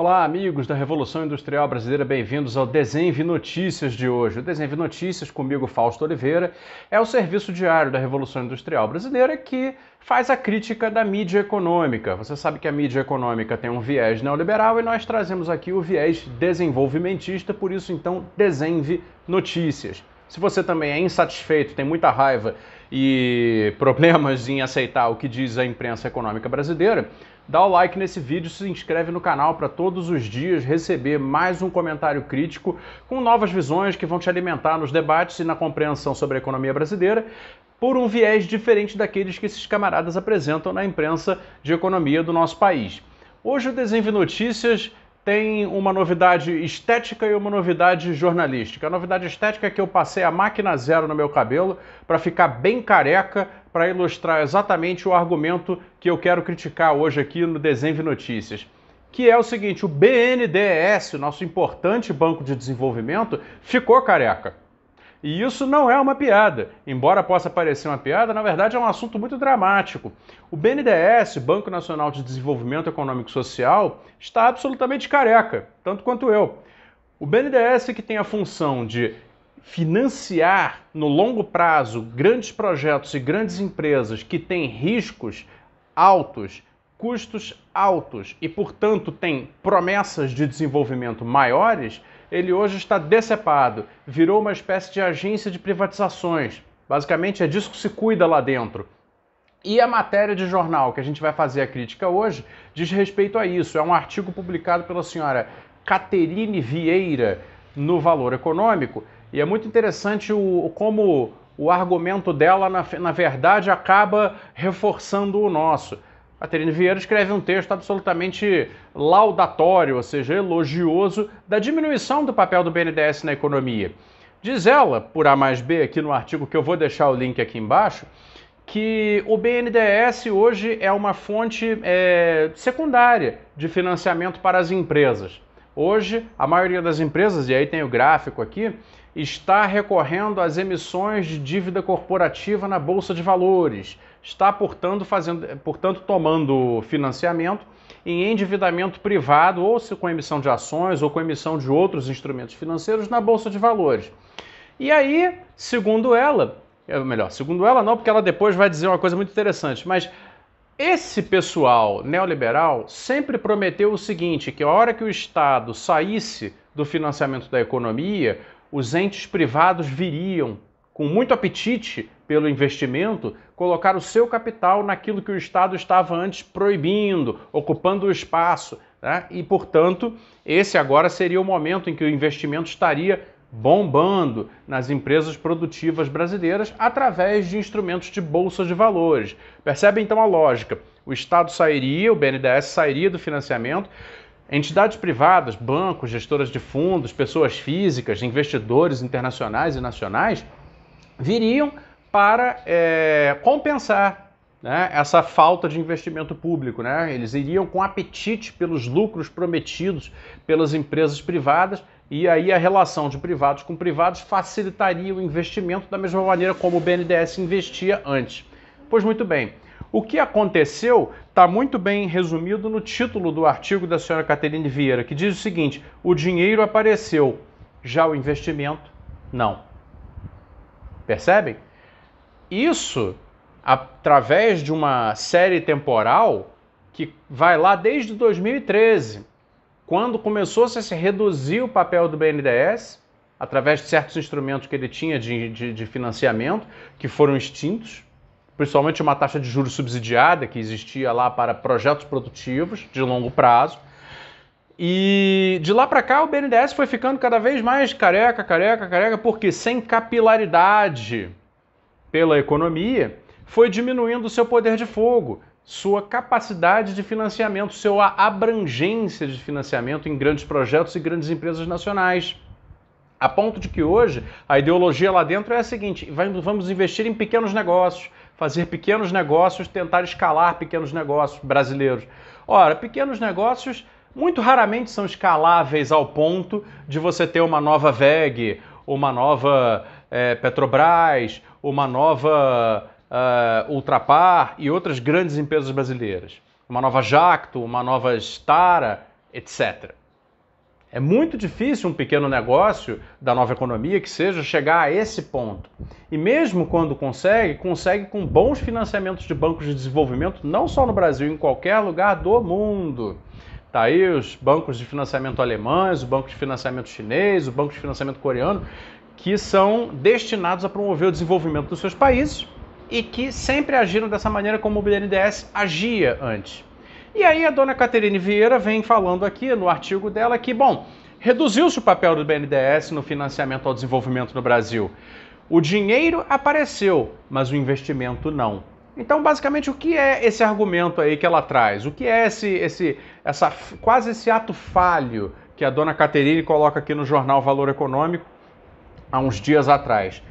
Olá, amigos da Revolução Industrial Brasileira, bem-vindos ao Desenve Notícias de hoje. O Desenve Notícias, comigo, Fausto Oliveira, é o serviço diário da Revolução Industrial Brasileira que faz a crítica da mídia econômica. Você sabe que a mídia econômica tem um viés neoliberal e nós trazemos aqui o viés desenvolvimentista, por isso, então, Desenve Notícias. Se você também é insatisfeito, tem muita raiva e problemas em aceitar o que diz a imprensa econômica brasileira, dá o like nesse vídeo, se inscreve no canal para todos os dias receber mais um comentário crítico com novas visões que vão te alimentar nos debates e na compreensão sobre a economia brasileira por um viés diferente daqueles que esses camaradas apresentam na imprensa de economia do nosso país. Hoje o Desenho Notícias tem uma novidade estética e uma novidade jornalística. A novidade estética é que eu passei a máquina zero no meu cabelo para ficar bem careca, para ilustrar exatamente o argumento que eu quero criticar hoje aqui no Desenho Notícias. Que é o seguinte: o BNDES, nosso importante banco de desenvolvimento, ficou careca. E isso não é uma piada. Embora possa parecer uma piada, na verdade é um assunto muito dramático. O BNDES, Banco Nacional de Desenvolvimento Econômico Social, está absolutamente careca, tanto quanto eu. O BNDES que tem a função de financiar no longo prazo grandes projetos e grandes empresas que têm riscos altos, custos altos e, portanto, têm promessas de desenvolvimento maiores, ele hoje está decepado, virou uma espécie de agência de privatizações. Basicamente é disso que se cuida lá dentro. E a matéria de jornal que a gente vai fazer a crítica hoje diz respeito a isso. É um artigo publicado pela senhora Caterine Vieira no Valor Econômico. E é muito interessante o, como o argumento dela, na, na verdade, acaba reforçando o nosso. A Terine Vieira escreve um texto absolutamente laudatório, ou seja, elogioso, da diminuição do papel do BNDES na economia. Diz ela, por A mais B, aqui no artigo que eu vou deixar o link aqui embaixo, que o BNDES hoje é uma fonte é, secundária de financiamento para as empresas. Hoje, a maioria das empresas, e aí tem o gráfico aqui, está recorrendo às emissões de dívida corporativa na Bolsa de Valores, está, portanto, fazendo, portanto tomando financiamento em endividamento privado, ou se com emissão de ações ou com emissão de outros instrumentos financeiros na Bolsa de Valores. E aí, segundo ela, é melhor, segundo ela não, porque ela depois vai dizer uma coisa muito interessante, mas esse pessoal neoliberal sempre prometeu o seguinte, que a hora que o Estado saísse do financiamento da economia, os entes privados viriam com muito apetite pelo investimento, colocar o seu capital naquilo que o Estado estava antes proibindo, ocupando o espaço. Né? E, portanto, esse agora seria o momento em que o investimento estaria bombando nas empresas produtivas brasileiras através de instrumentos de bolsa de valores. Percebe então a lógica? O Estado sairia, o BNDES sairia do financiamento, Entidades privadas, bancos, gestoras de fundos, pessoas físicas, investidores internacionais e nacionais viriam para é, compensar né, essa falta de investimento público. Né? Eles iriam com apetite pelos lucros prometidos pelas empresas privadas e aí a relação de privados com privados facilitaria o investimento da mesma maneira como o BNDES investia antes. Pois muito bem. O que aconteceu está muito bem resumido no título do artigo da senhora Caterine Vieira, que diz o seguinte: o dinheiro apareceu, já o investimento não. Percebem? Isso através de uma série temporal que vai lá desde 2013, quando começou -se a se reduzir o papel do BNDES, através de certos instrumentos que ele tinha de, de, de financiamento, que foram extintos principalmente uma taxa de juros subsidiada que existia lá para projetos produtivos de longo prazo. E de lá para cá o BNDES foi ficando cada vez mais careca, careca, careca, porque sem capilaridade pela economia, foi diminuindo o seu poder de fogo, sua capacidade de financiamento, sua abrangência de financiamento em grandes projetos e grandes empresas nacionais. A ponto de que hoje a ideologia lá dentro é a seguinte: vamos investir em pequenos negócios, fazer pequenos negócios, tentar escalar pequenos negócios brasileiros. Ora, pequenos negócios muito raramente são escaláveis ao ponto de você ter uma nova VEG, uma nova é, Petrobras, uma nova uh, Ultrapar e outras grandes empresas brasileiras. Uma nova Jacto, uma nova Stara. etc. É muito difícil um pequeno negócio da nova economia que seja chegar a esse ponto. E mesmo quando consegue, consegue com bons financiamentos de bancos de desenvolvimento, não só no Brasil, em qualquer lugar do mundo. Tá aí os bancos de financiamento alemães, o banco de financiamento chinês, o banco de financiamento coreano, que são destinados a promover o desenvolvimento dos seus países e que sempre agiram dessa maneira como o BNDES agia antes. E aí a dona Caterine Vieira vem falando aqui no artigo dela que, bom, reduziu-se o papel do BNDES no financiamento ao desenvolvimento no Brasil. O dinheiro apareceu, mas o investimento não. Então, basicamente, o que é esse argumento aí que ela traz? O que é esse, esse, essa, quase esse ato falho que a dona Caterine coloca aqui no jornal Valor Econômico há uns dias atrás?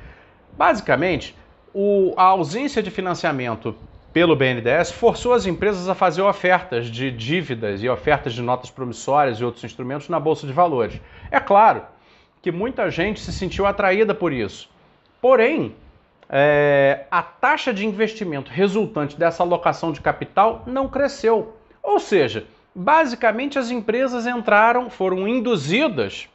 Basicamente, o, a ausência de financiamento pelo BNDES forçou as empresas a fazer ofertas de dívidas e ofertas de notas promissórias e outros instrumentos na Bolsa de Valores. É claro que muita gente se sentiu atraída por isso. Porém, é, a taxa de investimento resultante dessa alocação de capital não cresceu. Ou seja, basicamente as empresas entraram, foram induzidas,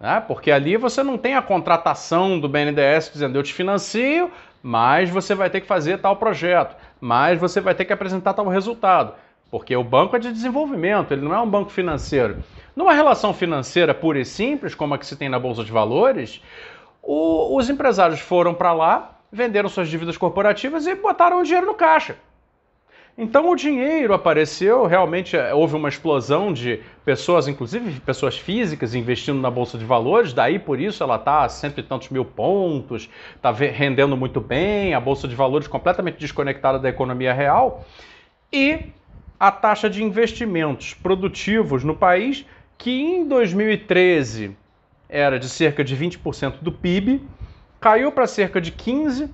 né, porque ali você não tem a contratação do BNDES dizendo eu te financio, mas você vai ter que fazer tal projeto, mas você vai ter que apresentar tal resultado. Porque o banco é de desenvolvimento, ele não é um banco financeiro. Numa relação financeira pura e simples, como a que se tem na Bolsa de Valores, o, os empresários foram para lá, venderam suas dívidas corporativas e botaram o dinheiro no caixa. Então o dinheiro apareceu, realmente é, houve uma explosão de pessoas, inclusive pessoas físicas, investindo na Bolsa de Valores, daí por isso ela está a cento e tantos mil pontos, está rendendo muito bem, a Bolsa de Valores completamente desconectada da economia real, e a taxa de investimentos produtivos no país, que em 2013 era de cerca de 20% do PIB, caiu para cerca de 15%,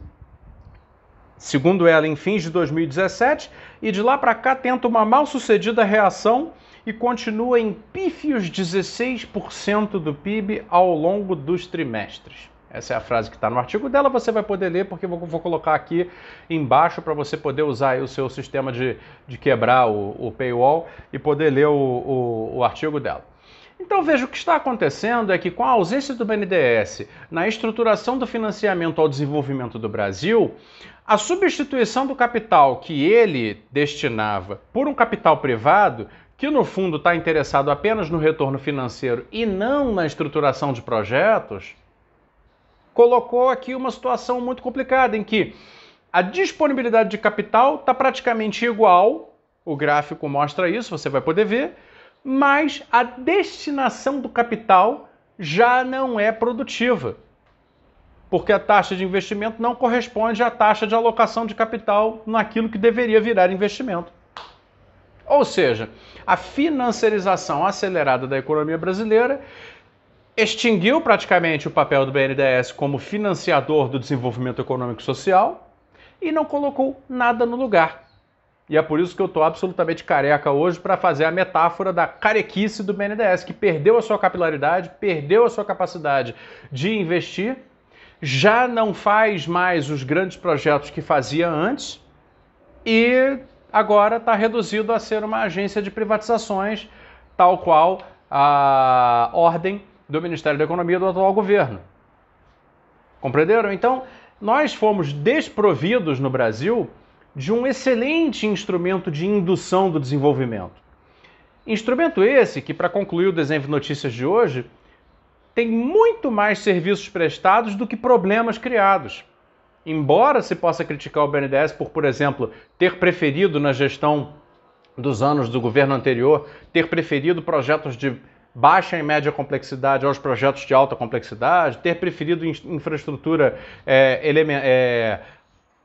segundo ela, em fins de 2017, e de lá para cá tenta uma mal sucedida reação e continua em pífios 16% do PIB ao longo dos trimestres. Essa é a frase que está no artigo dela, você vai poder ler, porque eu vou colocar aqui embaixo para você poder usar o seu sistema de, de quebrar o, o paywall e poder ler o, o, o artigo dela. Então veja, o que está acontecendo é que com a ausência do BNDES na estruturação do financiamento ao desenvolvimento do Brasil, a substituição do capital que ele destinava por um capital privado, que no fundo está interessado apenas no retorno financeiro e não na estruturação de projetos, colocou aqui uma situação muito complicada em que a disponibilidade de capital está praticamente igual, o gráfico mostra isso, você vai poder ver, mas a destinação do capital já não é produtiva, porque a taxa de investimento não corresponde à taxa de alocação de capital naquilo que deveria virar investimento. Ou seja, a financiarização acelerada da economia brasileira extinguiu praticamente o papel do BNDES como financiador do desenvolvimento econômico e social e não colocou nada no lugar. E é por isso que eu estou absolutamente careca hoje para fazer a metáfora da carequice do BNDES, que perdeu a sua capilaridade, perdeu a sua capacidade de investir, já não faz mais os grandes projetos que fazia antes e agora está reduzido a ser uma agência de privatizações, tal qual a ordem do Ministério da Economia do atual governo. Compreenderam? Então, nós fomos desprovidos no Brasil de um excelente instrumento de indução do desenvolvimento. Instrumento esse que, para concluir o desenho de notícias de hoje, tem muito mais serviços prestados do que problemas criados. Embora se possa criticar o BNDES por, por exemplo, ter preferido na gestão dos anos do governo anterior, ter preferido projetos de baixa e média complexidade aos projetos de alta complexidade, ter preferido infraestrutura é, é,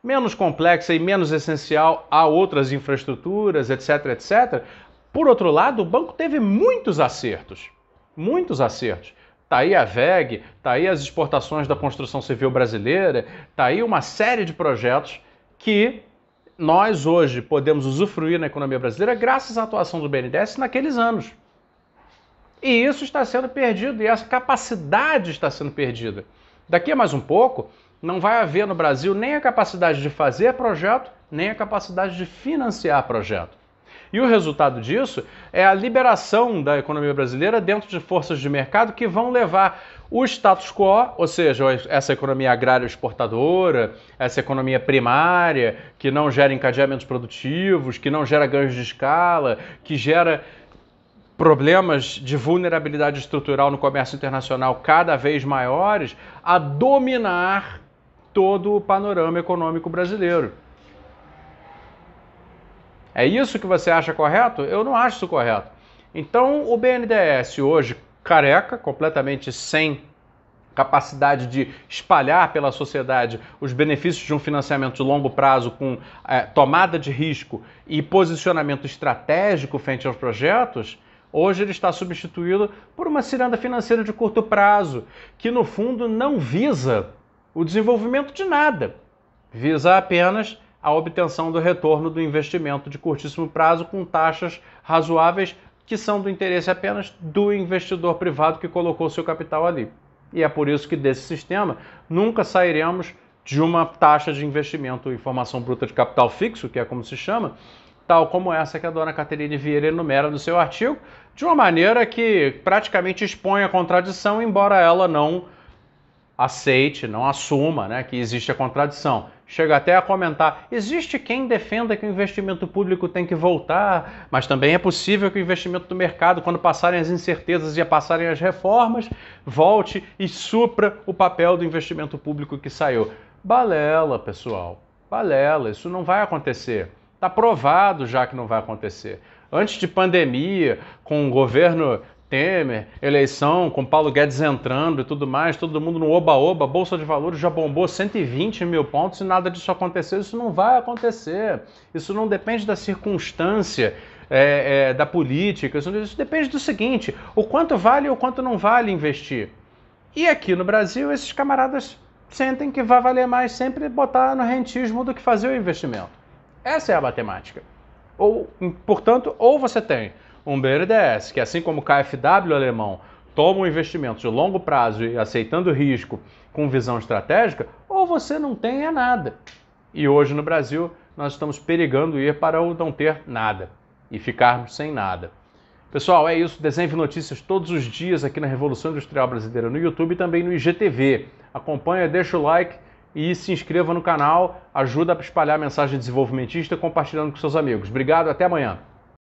menos complexa e menos essencial a outras infraestruturas, etc, etc. Por outro lado, o banco teve muitos acertos, muitos acertos. Está aí a VEG, está aí as exportações da construção civil brasileira, está aí uma série de projetos que nós hoje podemos usufruir na economia brasileira graças à atuação do BNDES naqueles anos. E isso está sendo perdido, e essa capacidade está sendo perdida. Daqui a mais um pouco, não vai haver no Brasil nem a capacidade de fazer projeto, nem a capacidade de financiar projeto. E o resultado disso é a liberação da economia brasileira dentro de forças de mercado que vão levar o status quo, ou seja, essa economia agrária exportadora, essa economia primária, que não gera encadeamentos produtivos, que não gera ganhos de escala, que gera problemas de vulnerabilidade estrutural no comércio internacional cada vez maiores, a dominar todo o panorama econômico brasileiro. É isso que você acha correto? Eu não acho isso correto. Então, o BNDES hoje careca, completamente sem capacidade de espalhar pela sociedade os benefícios de um financiamento de longo prazo com é, tomada de risco e posicionamento estratégico frente aos projetos, hoje ele está substituído por uma ciranda financeira de curto prazo, que no fundo não visa o desenvolvimento de nada, visa apenas a obtenção do retorno do investimento de curtíssimo prazo com taxas razoáveis que são do interesse apenas do investidor privado que colocou seu capital ali. E é por isso que desse sistema nunca sairemos de uma taxa de investimento em formação bruta de capital fixo, que é como se chama, tal como essa que a dona Caterine Vieira enumera no seu artigo, de uma maneira que praticamente expõe a contradição, embora ela não aceite, não assuma né, que existe a contradição. Chega até a comentar: existe quem defenda que o investimento público tem que voltar, mas também é possível que o investimento do mercado, quando passarem as incertezas e passarem as reformas, volte e supra o papel do investimento público que saiu. Balela, pessoal. Balela, isso não vai acontecer. Está provado já que não vai acontecer. Antes de pandemia, com o governo Temer, eleição com Paulo Guedes entrando e tudo mais, todo mundo no oba-oba, Bolsa de Valores já bombou 120 mil pontos e nada disso aconteceu. Isso não vai acontecer. Isso não depende da circunstância é, é, da política. Isso, isso depende do seguinte: o quanto vale ou quanto não vale investir. E aqui no Brasil, esses camaradas sentem que vai valer mais sempre botar no rentismo do que fazer o investimento. Essa é a matemática. Ou, portanto, ou você tem um BNDES, que assim como o KfW alemão toma investimentos de longo prazo e aceitando risco com visão estratégica, ou você não tem é nada. E hoje no Brasil nós estamos perigando ir para o não ter nada e ficarmos sem nada. Pessoal, é isso. Desenhe notícias todos os dias aqui na Revolução Industrial Brasileira no YouTube e também no IGTV. Acompanhe, deixa o like e se inscreva no canal. Ajuda a espalhar a mensagem desenvolvimentista compartilhando com seus amigos. Obrigado, até amanhã.